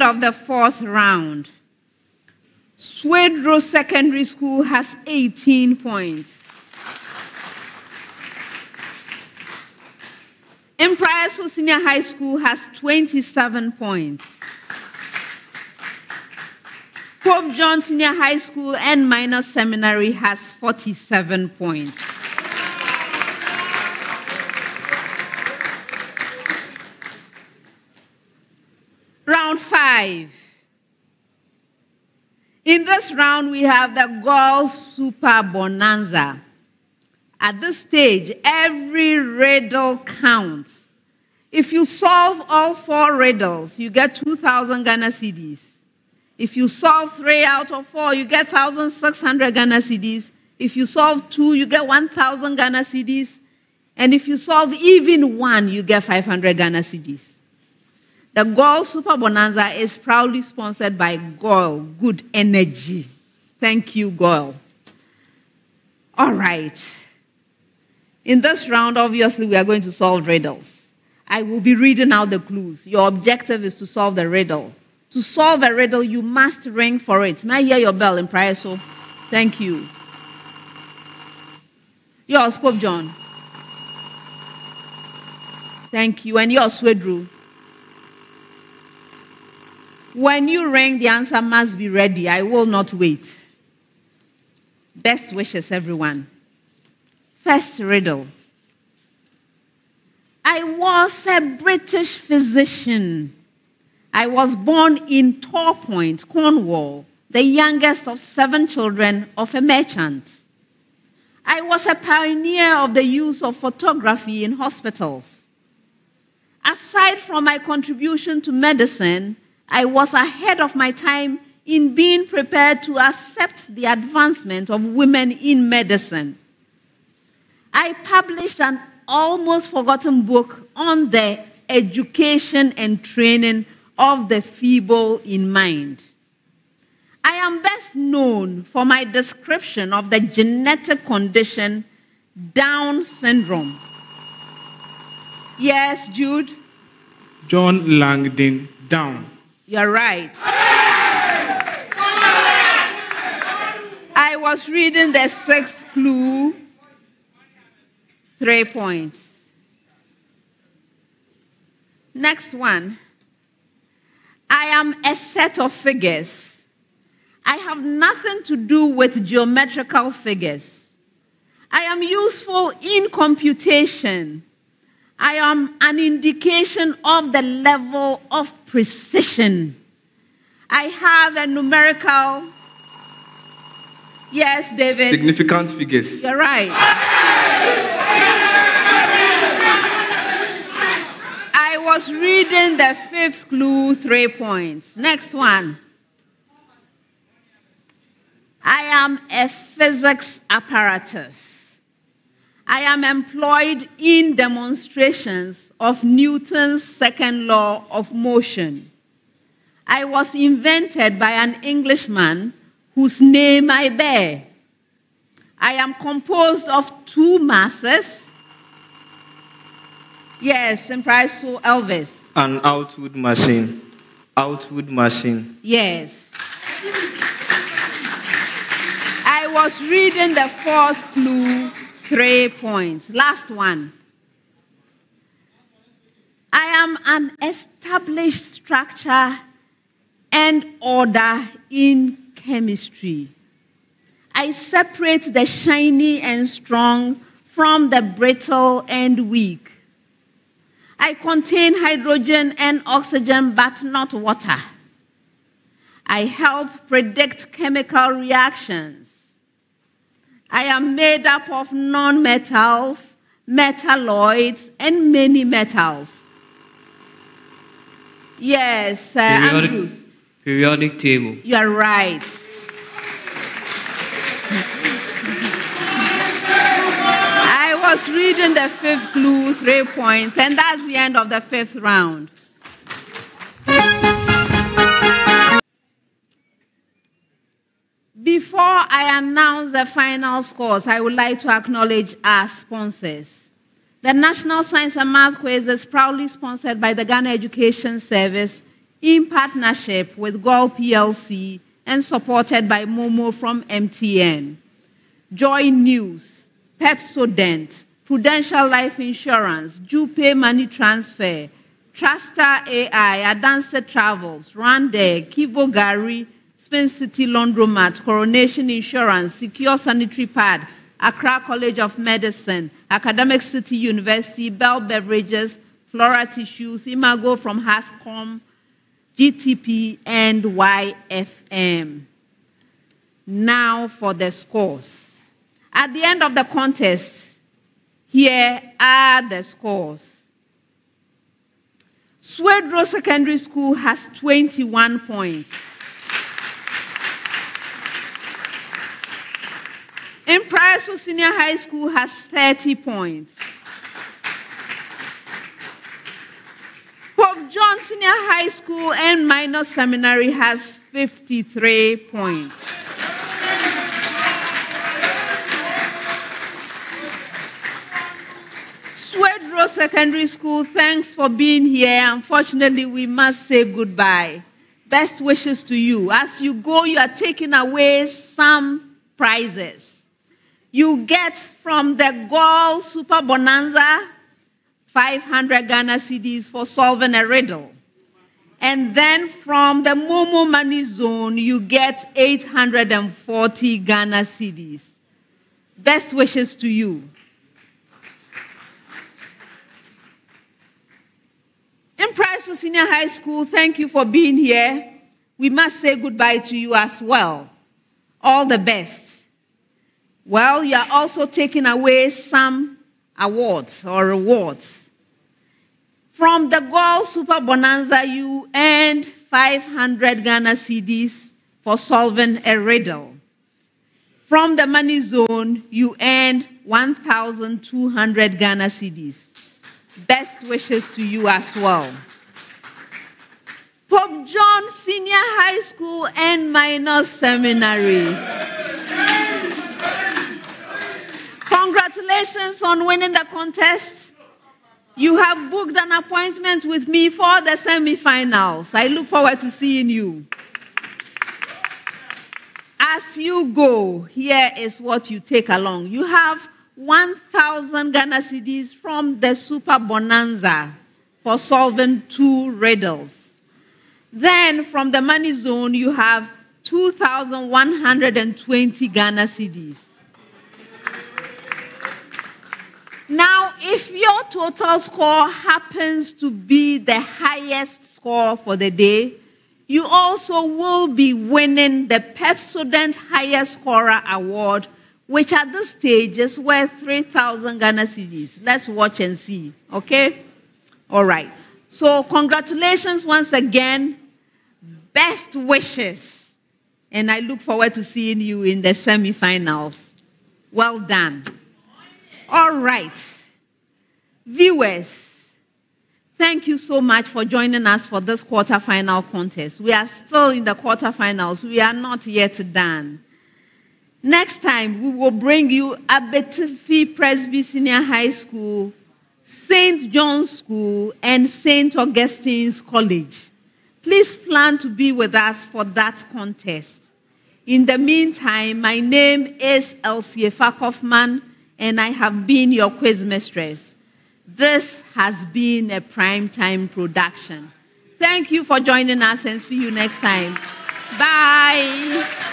end of the fourth round. Swedru Secondary School has 18 points. Mpraeso Senior High School has 27 points. Pope John Senior High School and Minor Seminary has 47 points. Round five. In this round, we have the Goil Super Bonanza. At this stage, every riddle counts. If you solve all four riddles, you get 2,000 Ghana cedis. If you solve three out of four, you get 1,600 Ghana cedis. If you solve two, you get 1,000 Ghana cedis. And if you solve even one, you get 500 Ghana cedis. The Goil Super Bonanza is proudly sponsored by Goil Good Energy. Thank you, Goil. All right. In this round, obviously, we are going to solve riddles. I will be reading out the clues. Your objective is to solve the riddle. To solve a riddle, you must ring for it. May I hear your bell in prayer? So, thank you. Yours, Pope John. Thank you. And yours, Swedru. When you ring, the answer must be ready. I will not wait. Best wishes, everyone. First riddle. I was a British physician. I was born in Torpoint, Cornwall, the youngest of seven children of a merchant. I was a pioneer of the use of photography in hospitals. Aside from my contribution to medicine, I was ahead of my time in being prepared to accept the advancement of women in medicine. I published an almost forgotten book on the education and training of the feeble in mind. I am best known for my description of the genetic condition Down syndrome. Yes, Jude? John Langdon Down. You're right. I was reading the sixth clue, three points. Next one. I am a set of figures. I have nothing to do with geometrical figures. I am useful in computation. I am an indication of the level of precision. I have a numerical. Yes, David. Significant figures. You're right. I was reading the fifth clue, three points. Next one. I am a physics apparatus. I am employed in demonstrations of Newton's second law of motion. I was invented by an Englishman whose name I bear. I am composed of two masses. Yes, Mpraeso Elvis. An Atwood machine. Atwood machine. Yes. I was reading the fourth clue Three points. Last one. I am an established structure and order in chemistry. I separate the shiny and strong from the brittle and weak. I contain hydrogen and oxygen, but not water. I help predict chemical reactions. I am made up of non metals, metalloids, and many metals. Yes, uh, periodic, Andrews. periodic table. You are right. I was reading the fifth clue, three points, and that's the end of the fifth round. Before I announce the final scores, I would like to acknowledge our sponsors. The National Science and Math Quiz is proudly sponsored by the Ghana Education Service in partnership with GOIL PLC and supported by Momo from MTN. Joy News, Pepsodent, Prudential Life Insurance, Jupe Money Transfer, Truster AI, Adanse Travels, Rande, Kivo Gari, Spin City Laundromat, Coronation Insurance, Secure Sanitary Pad, Accra College of Medicine, Academic City University, Bell Beverages, Flora Tissues, Imago from Hascom, GTP, and YFM. Now for the scores. At the end of the contest, here are the scores. Swedru Secondary School has 21 points. Mpraeso Senior High School has 30 points. Pope John Senior High School and Minor Seminary has 53 points. Swedru Secondary School, thanks for being here. Unfortunately, we must say goodbye. Best wishes to you. As you go, you are taking away some prizes. You get from the Goil Super Bonanza 500 Ghana cedis for solving a riddle. And then from the Momo Money Zone, you get 840 Ghana cedis. Best wishes to you. Mpraeso Senior High School, thank you for being here. We must say goodbye to you as well. All the best. Well, you are also taking away some awards or rewards. From the Goil Super Bonanza, you earned 500 Ghana cedis for solving a riddle. From the Money Zone, you earned 1,200 Ghana cedis. Best wishes to you as well. Pope John Senior High School and Minor Seminary. Congratulations on winning the contest. You have booked an appointment with me for the semifinals. I look forward to seeing you. As you go, here is what you take along. You have 1,000 Ghana cedis from the Super Bonanza for solving two riddles. Then from the Money Zone, you have 2,120 Ghana cedis. Now, if your total score happens to be the highest score for the day, you also will be winning the Pepsodent Highest Scorer Award, which at this stage is worth 3,000 Ghana cedis. Let's watch and see, okay? All right. So, congratulations once again. Best wishes. And I look forward to seeing you in the semifinals. Well done. All right. Viewers, thank you so much for joining us for this quarterfinal contest. We are still in the quarterfinals. We are not yet done. Next time, we will bring you Abetifi Presby Senior High School, St. John's School, and St. Augustine's College. Please plan to be with us for that contest. In the meantime, my name is Elsie Effah Kaufmann and I have been your quiz mistress. This has been a prime time production. Thank you for joining us and see you next time. Bye.